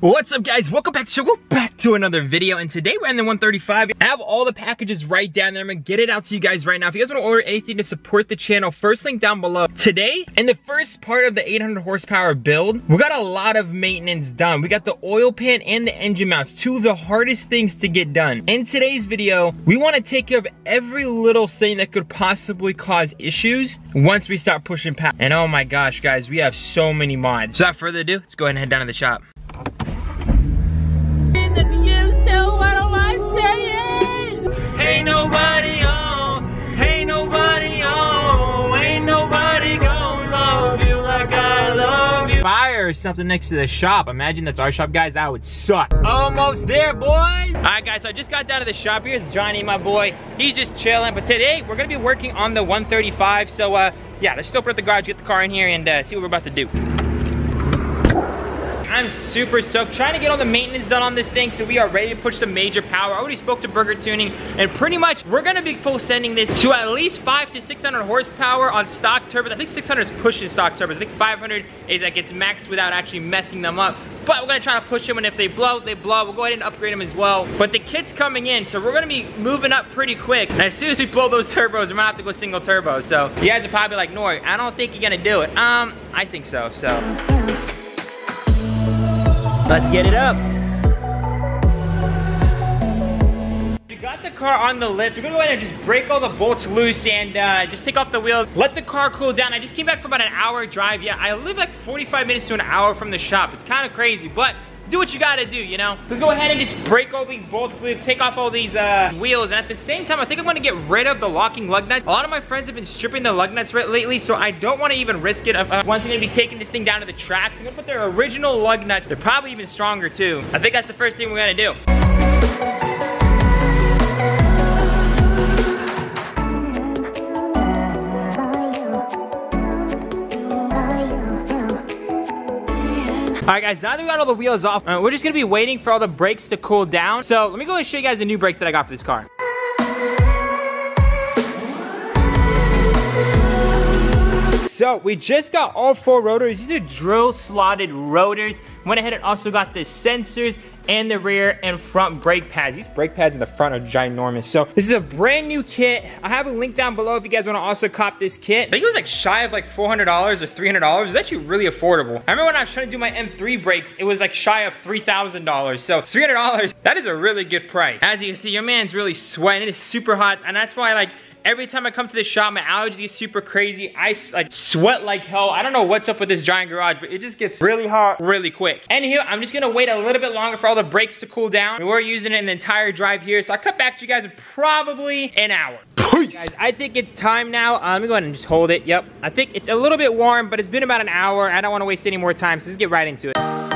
What's up guys? Welcome back to show. Welcome back to another video. And today we're in the 135. I have all the packages right down there. I'm gonna get it out to you guys right now. If you guys wanna order anything to support the channel, first link down below. Today, in the first part of the 800 horsepower build, we got a lot of maintenance done. We got the oil pan and the engine mounts, two of the hardest things to get done. In today's video, we wanna take care of every little thing that could possibly cause issues once we start pushing past. And oh my gosh, guys, we have so many mods. Without further ado, let's go ahead and head down to the shop. Or something next to the shop. Imagine that's our shop, guys. That would suck. Almost there, boys. All right, guys, so I just got down to the shop. Here's Johnny, my boy. He's just chilling. But today, we're gonna be working on the 135. So, uh, yeah, let's just open up the garage, get the car in here, and uh, see what we're about to do. I'm super stoked. Trying to get all the maintenance done on this thing so we are ready to push some major power. I already spoke to Burger Tuning and pretty much we're gonna be full sending this to at least five to 600 horsepower on stock turbos. I think 600 is pushing stock turbos. I think 500 is that gets maxed without actually messing them up. But we're gonna try to push them and if they blow, they blow. We'll go ahead and upgrade them as well. But the kit's coming in, so we're gonna be moving up pretty quick. And as soon as we blow those turbos, we're gonna have to go single turbo. So you guys are probably like, Nori, I don't think you're gonna do it. Um, I think so, so. Let's get it up. We got the car on the lift. We're gonna go ahead and just break all the bolts loose and uh, just take off the wheels. Let the car cool down. I just came back from about an hour drive. Yeah, I live like 45 minutes to an hour from the shop. It's kind of crazy, but do what you gotta do, you know? Let's go ahead and just break all these bolts loose, take off all these uh, wheels, and at the same time, I think I'm gonna get rid of the locking lug nuts. A lot of my friends have been stripping the lug nuts lately, so I don't wanna even risk it. Uh, once I'm gonna be taking this thing down to the track, I'm gonna put their original lug nuts. They're probably even stronger too. I think that's the first thing we're gonna do. All right, guys, now that we got all the wheels off, uh, we're just gonna be waiting for all the brakes to cool down. So let me go and show you guys the new brakes that I got for this car. We just got all four rotors. These are drill slotted rotors. Went ahead and also got the sensors and the rear and front brake pads. These brake pads in the front are ginormous. So this is a brand new kit. I have a link down below if you guys wanna also cop this kit. I think it was like shy of like $400 or $300. It's actually really affordable. I remember when I was trying to do my M3 brakes, it was like shy of $3,000. So $300, that is a really good price. As you can see, your man's really sweating. It is super hot and that's why like Every time I come to this shop, my allergies get super crazy. I like sweat like hell. I don't know what's up with this giant garage, but it just gets really hot really quick. And here, I'm just gonna wait a little bit longer for all the brakes to cool down. We're using it in the entire drive here, so I'll cut back to you guys in probably an hour. Peace. Guys, I think it's time now. Uh, let me go ahead and just hold it. Yep, I think it's a little bit warm, but it's been about an hour. I don't wanna waste any more time, so let's get right into it.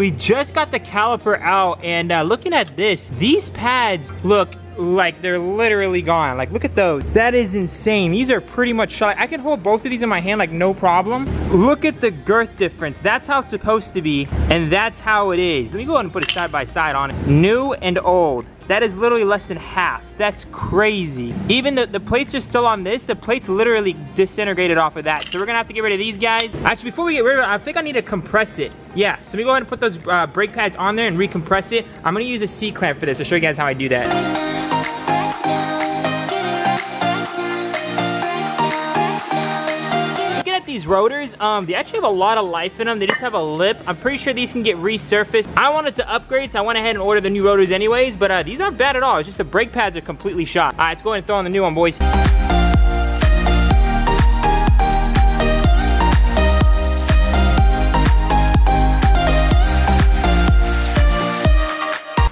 We just got the caliper out and uh, looking at this, these pads look like they're literally gone. Like look at those. That is insane. These are pretty much shot. I can hold both of these in my hand like no problem. Look at the girth difference. That's how it's supposed to be and that's how it is. Let me go ahead and put it side by side on it. New and old. That is literally less than half. That's crazy. Even the, the plates are still on this, the plates literally disintegrated off of that. So we're gonna have to get rid of these guys. Actually, before we get rid of it, I think I need to compress it. Yeah, so me go ahead and put those uh, brake pads on there and recompress it. I'm gonna use a C-clamp for this. I'll show you guys how I do that. These rotors, um, they actually have a lot of life in them. They just have a lip. I'm pretty sure these can get resurfaced. I wanted to upgrade, so I went ahead and ordered the new rotors anyways, but uh, these aren't bad at all. It's just the brake pads are completely shot. All right, let's go ahead and throw on the new one, boys.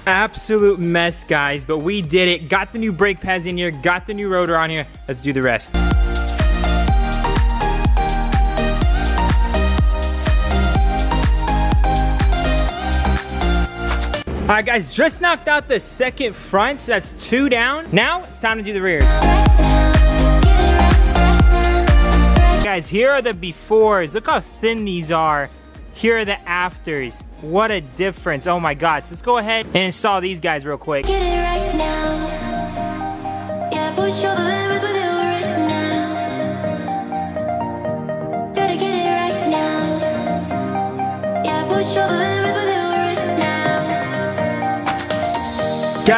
Absolute mess, guys, but we did it. Got the new brake pads in here, got the new rotor on here. Let's do the rest. All right, guys, just knocked out the second front, so that's two down. Now, it's time to do the rears. Guys, here are the befores. Look how thin these are. Here are the afters. What a difference. Oh my God. So let's go ahead and install these guys real quick. Right yeah, push over limits with you. Right yeah, push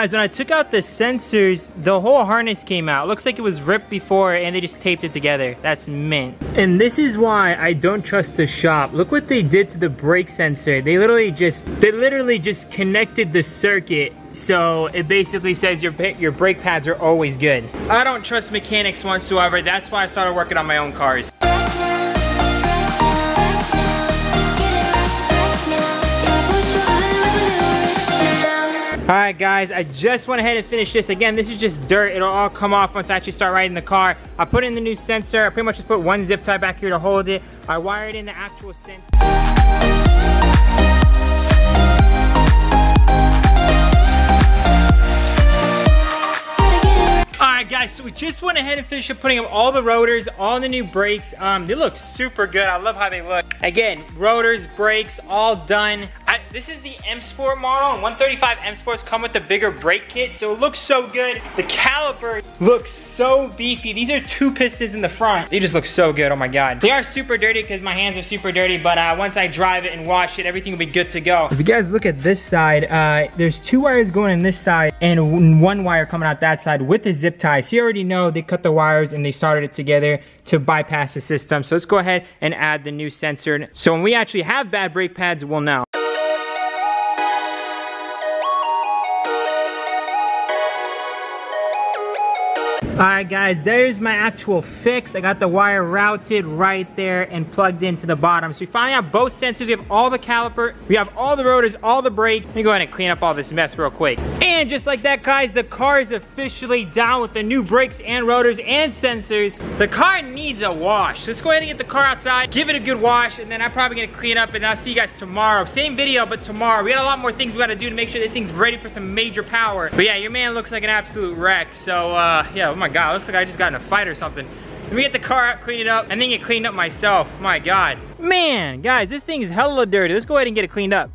Guys, when I took out the sensors, the whole harness came out. Looks like it was ripped before and they just taped it together. That's mint. And this is why I don't trust the shop. Look what they did to the brake sensor. They literally just, they literally just connected the circuit so it basically says your your brake pads are always good. I don't trust mechanics whatsoever. That's why I started working on my own cars. Alright guys, I just went ahead and finished this. Again, this is just dirt. It'll all come off once I actually start riding the car. I put in the new sensor. I pretty much just put one zip tie back here to hold it. I wired in the actual sensor. Guys, so we just went ahead and finished up putting up all the rotors, all the new brakes. Um, they look super good. I love how they look. Again, rotors, brakes, all done. I, this is the M Sport model, and 135 M Sports come with the bigger brake kit, so it looks so good. The caliper looks so beefy. These are two pistons in the front. They just look so good, oh my god. They are super dirty because my hands are super dirty, but uh, once I drive it and wash it, everything will be good to go. If you guys look at this side, uh, there's two wires going in this side and one wire coming out that side with the zip tie. So you already know they cut the wires and they started it together to bypass the system. So let's go ahead and add the new sensor. So when we actually have bad brake pads, we'll know. Alright guys, there's my actual fix. I got the wire routed right there and plugged into the bottom. So we finally have both sensors. We have all the caliper, we have all the rotors, all the brake. Let me go ahead and clean up all this mess real quick. And just like that guys, the car is officially down with the new brakes and rotors and sensors. The car needs a wash. Let's go ahead and get the car outside, give it a good wash, and then I'm probably gonna clean up and I'll see you guys tomorrow. Same video, but tomorrow. We got a lot more things we gotta do to make sure this thing's ready for some major power. But yeah, your man looks like an absolute wreck. So uh, yeah, oh my god, looks like I just got in a fight or something. Let me get the car out, clean it up, and then get cleaned up myself. My God. Man, guys, this thing is hella dirty. Let's go ahead and get it cleaned up.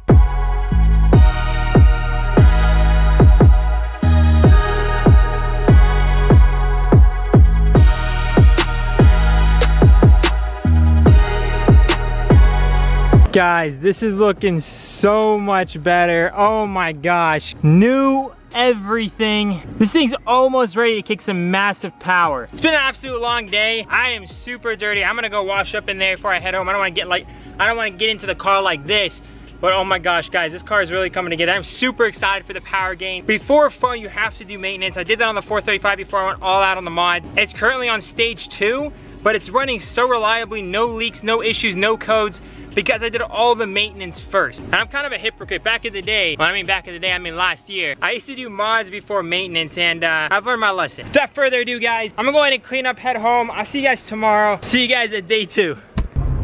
Guys, this is looking so much better. Oh my gosh. New everything. This thing's almost ready to kick some massive power. It's been an absolute long day. I am super dirty. I'm gonna go wash up in there before I head home. I don't wanna get like, I don't wanna get into the car like this. But oh my gosh, guys, this car is really coming together. I'm super excited for the power gain. Before fun, you have to do maintenance. I did that on the 435 before I went all out on the mod. It's currently on stage two, but it's running so reliably, no leaks, no issues, no codes because I did all the maintenance first. And I'm kind of a hypocrite. Back in the day, I mean back in the day, I mean last year, I used to do mods before maintenance and uh, I've learned my lesson. Without further ado, guys, I'm gonna go ahead and clean up, head home. I'll see you guys tomorrow. See you guys at day two.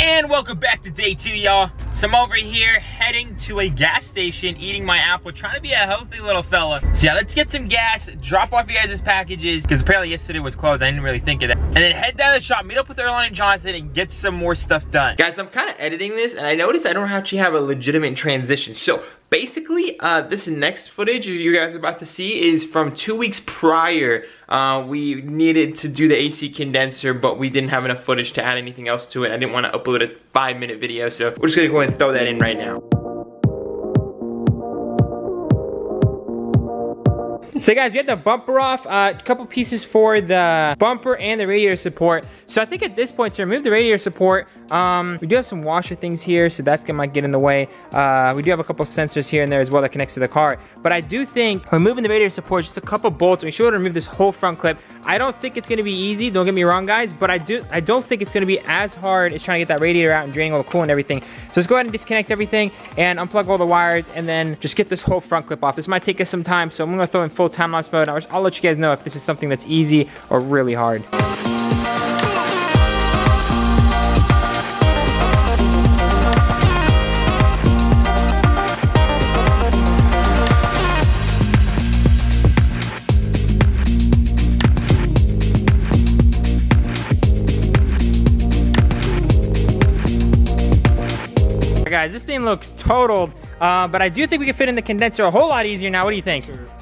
And welcome back to day two, y'all. So I'm over here heading to a gas station, eating my apple, trying to be a healthy little fella. So yeah, let's get some gas, drop off you guys' packages, because apparently yesterday was closed. I didn't really think of that. And then head down to the shop, meet up with Earlonne and Jonathan, and get some more stuff done. Guys, I'm kind of editing this, and I noticed I don't actually have a legitimate transition. So basically, uh, this next footage you guys are about to see is from two weeks prior. Uh, we needed to do the AC condenser, but we didn't have enough footage to add anything else to it. I didn't want to upload a five minute video, so we're just gonna go ahead and throw that in right now. So guys, we had the bumper off, a uh, couple pieces for the bumper and the radiator support. So I think at this point, to remove the radiator support, um, we do have some washer things here, so that's gonna get in the way. Uh, we do have a couple sensors here and there as well that connects to the car. But I do think removing the radiator support, just a couple bolts, we should remove this whole front clip. I don't think it's gonna be easy, don't get me wrong guys, but I do I don't think it's gonna be as hard as trying to get that radiator out and draining all the coolant and everything. So let's go ahead and disconnect everything and unplug all the wires and then just get this whole front clip off. This might take us some time, so I'm gonna throw in full time lapse mode. I'll let you guys know if this is something that's easy or really hard. guys, this thing looks totaled, uh, but I do think we can fit in the condenser a whole lot easier now. What do you think? Sure.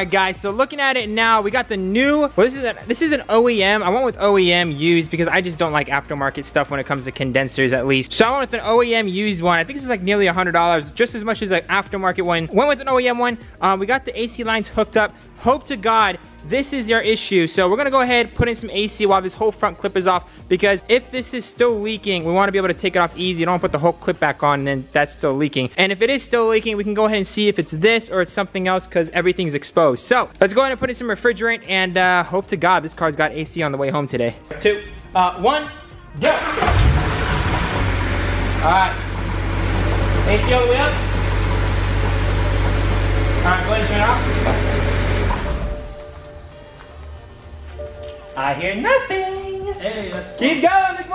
right, guys, so looking at it now, we got the new, well, this is, a, this is an OEM. I went with OEM used because I just don't like aftermarket stuff when it comes to condensers, at least. So I went with an OEM used one. I think this is like nearly a $100, just as much as like aftermarket one. Went with an OEM one. Um, we got the AC lines hooked up. Hope to God this is your issue. So we're gonna go ahead, put in some AC while this whole front clip is off because if this is still leaking, we wanna be able to take it off easy. You don't put the whole clip back on and then that's still leaking. And if it is still leaking, we can go ahead and see if it's this or it's something else because everything's exposed. So let's go ahead and put in some refrigerant and uh, hope to God this car's got AC on the way home today. Two, uh, one, go. All right. AC all the way up. All right, go ahead and turn it off. I hear nothing. Hey, let's Keep going,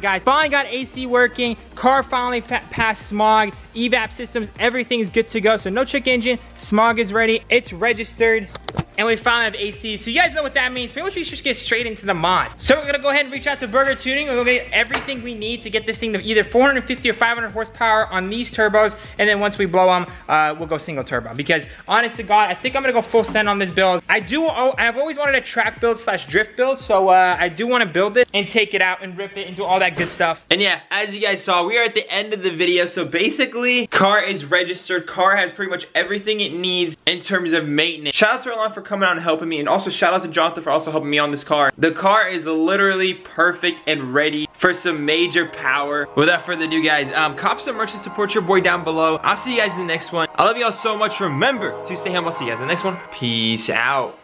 guys, finally got AC working. Car finally passed smog. EVAP systems, everything's good to go. So no check engine, smog is ready. It's registered and we finally have AC. So you guys know what that means. Pretty much we should get straight into the mod. So we're gonna go ahead and reach out to Burger Tuning. We're gonna get everything we need to get this thing to either 450 or 500 horsepower on these turbos. And then once we blow them, uh, we'll go single turbo. Because honest to God, I think I'm gonna go full send on this build. I do, oh, I've always wanted a track build slash drift build. So uh, I do wanna build it and take it out and rip it and do all that good stuff. And yeah, as you guys saw, we are at the end of the video. So basically, car is registered. Car has pretty much everything it needs in terms of maintenance. Shout out to Erlon for coming out and helping me. And also shout out to Jonathan for also helping me on this car. The car is literally perfect and ready for some major power. Without further ado, guys, um, cop some merch to support your boy down below. I'll see you guys in the next one. I love y'all so much. Remember to stay humble. I'll see you guys in the next one. Peace out.